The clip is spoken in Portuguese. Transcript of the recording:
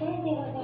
É,